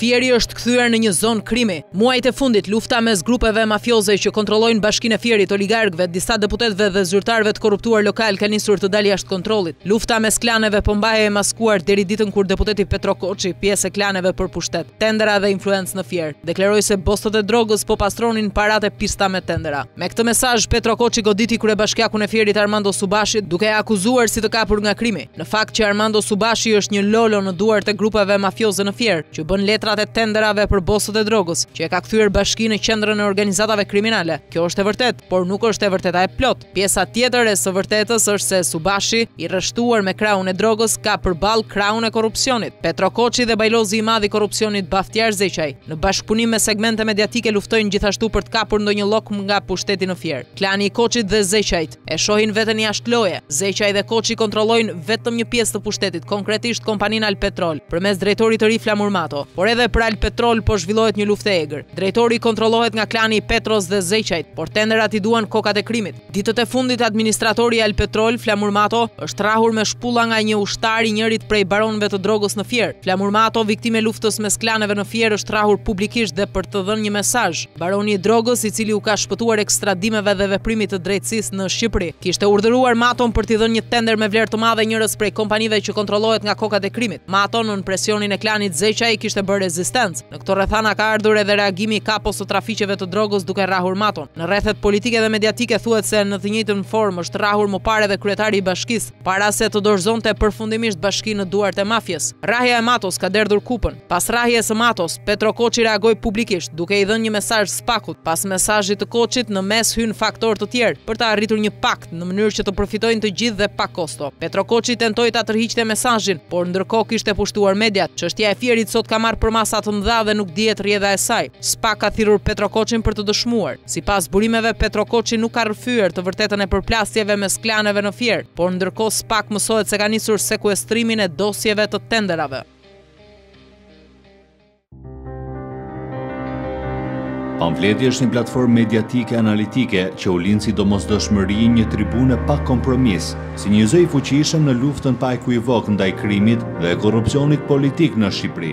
Fieri është kthyer në një zonë krimi. Muajt e fundit lufta mes grupeve mafioze që kontrollojnë bashkinë e Fierit, oligarkëve, disa deputetëve dhe zyrtarëve të korruptuar lokalë ka nisur të dalë jashtë kontrollit. Lufta mes klaneve po mbahej e maskuar deri ditën kur deputeti Petro Koçi, pjesë e klaneve për pushtet, tendera dhe influencë në Fier, deklaroi se bosët e drogës po pastronin paratë e pista me tendera. Me këtë mesazh, Petro Koçi goditi kryebashkiakun e Fierit Armando Subashi, duke e akuzuar si të kapur nga krimi. Në fakt që Armando Subashi është një lolo në duart e grupeve mafioze në Fier, që bën letrat e tenderave për bosët e drogës, që e ka kthyer bashkinë në qendrën e organizatave kriminale. Kjo është e vërtetë, por nuk është e vërteta e plotë. Pjesa tjetër e së vërtetës është se Subashi, i rreshtuar me krahun e drogës, ka përballë krahun e korrupsionit. Petro Koçi dhe bajlozi i madh i korrupsionit Baftjar Zeqaj. Në bashkëpunim me segmente mediatike luftojnë gjithashtu për të kapur ndonjë llokmë nga pushteti në Fier. Klani i Koçit dhe Zeqajt e shohin veten jashtë loje. Zeqaj dhe Koçi kontrollojnë vetëm një pjesë të pushtetit, konkretisht kompaninë Albpetrol, përmes drejtorit të ri Flamur Mato. Por edhe për Albpetrol po zhvillohet një luftë e egër. Drejtori kontrollohet nga klani i Petros dhe Zeqajt, por tenderat i duan kokat e krimit. Ditët e fundit administratori i Albpetrol, Flamur Mato, është rrahur me shpulla nga një ushtar i njërit prej baronëve të drogës në Fier. Flamur Mato, viktimë e luftës mes klaneve në Fier, është rrahur publikisht dhe për të dhënë një mesazh. Baroni i drogës, i cili u ka shpëtuar ekstradimeve dhe veprimit të drejtësisë në Shqipëri, kishte urdhëruar Maton për t'i dhënë një tender me vlerë të madhe njërës prej kompanive që kontrollohet nga kokat e krimit. Mato, nën presionin e klanit Zeqaj, kishte bërë rezistencë. Këto rrethana ka ardhur edhe reagimi i kapos së trafiqeve të drogës duke rrahur Maton. Në rrethet politike dhe mediatike thuhet se në të njëjtën formë është rrahur më parë edhe kryetari i bashkisë, para se të dorëzonte përfundimisht bashkinë në duart e mafies. Rrahja e Matos ka derdhur kupën. Pas rrahjes së Matos, Petro Koçi reagoi publikisht duke i dhënë një mesazh SPAK-ut. Pas mesazhit të Koçit, në mes hynë faktorë të tjerë për të arritur një pakt në mënyrë që të përfitojnë të gjithë dhe pa kosto. Petro Koçi tentoi ta tërhiqte mesazhin, Por ndërkohë kishte pushtuar mediat. Çështja e Fierit sot ka marrë përmasa të mëdha dhe nuk dihet rrjedha e saj. SPAK ka thirrur Petro Koçin për të dëshmuar. Sipas burimeve, Petro Koçi nuk ka rrëfyer të vërtetën e përplasjeve mes klaneve në Fier, por ndërkohë SPAK mësohet se ka nisur sekuestrimin e dosjeve të tenderave. Pamfleti është një platformë mediatike analitike që u lind si domosdoshmëri e një tribune pa kompromis, si një zë i fuqishëm në luftën pa ekuivok ndaj krimit dhe korrupsionit politik në Shqipëri.